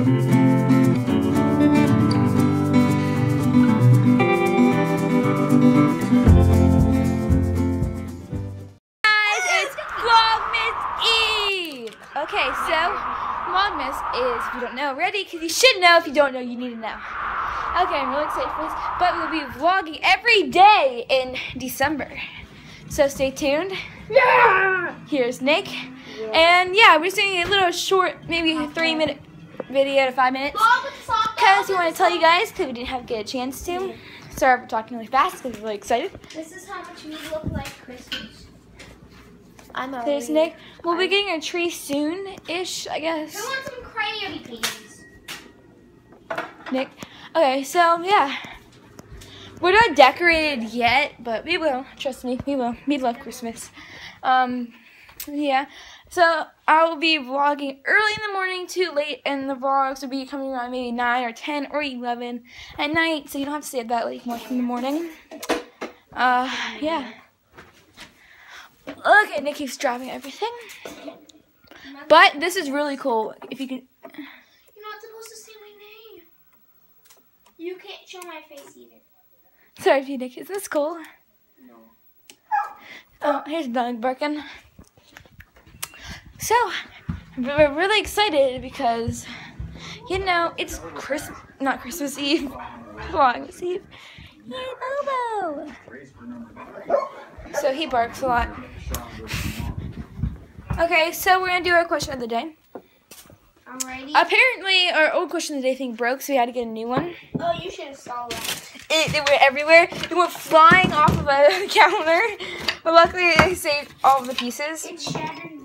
Okay, so Vlogmas is, if you don't know Ready? because you should know. If you don't know, you need to know. Okay, I'm really excited for this, but we'll be vlogging every day in December. So stay tuned. Yeah! Here's Nick. Yeah. And yeah, we're seeing doing a little short, maybe three minute video to five minutes. Because we want to tell you guys, because we didn't have get a chance to. Sorry for talking really fast because we're really excited. This is how much we look like Christmas. I'm a. There's Nick. We'll be getting a tree soon-ish, I guess. Who wants some crayon paintings? Nick. Okay, so yeah. We're not decorated yet, but we will. Trust me, we will. We love Christmas. Um, yeah. So I will be vlogging early in the morning to late, and the vlogs will be coming around maybe 9 or 10 or 11 at night, so you don't have to stay up that late watch in the morning. Uh, yeah. Okay, Nick keeps dropping everything. But this is really cool. If you can, You're not supposed to say my name. You can't show my face either. sorry, if you Nick, is this cool? No. Oh, here's Doug barking. So, we're really excited because, you know, it's Chris, not Christmas Eve, Christmas Eve. Yeah, Bobo. So he barks a lot. Okay, so we're gonna do our question of the day. I'm ready. Apparently, our old question of the day thing broke, so we had to get a new one. oh, you should have saw that. It, it went everywhere. It went flying off of a counter, but luckily they saved all of the pieces. It shattered